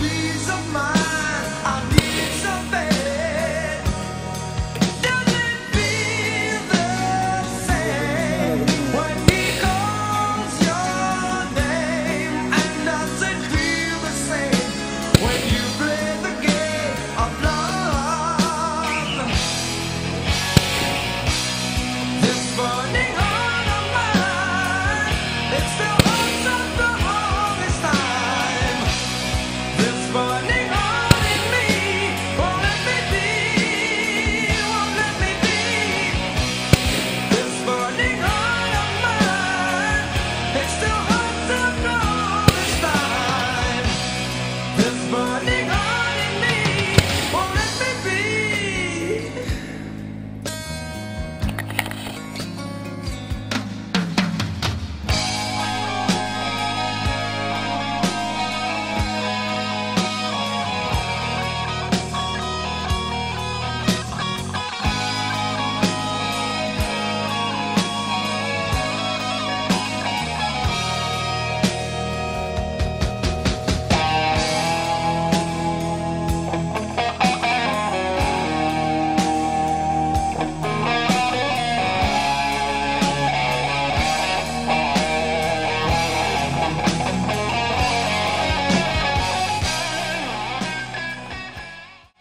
please of mine. money.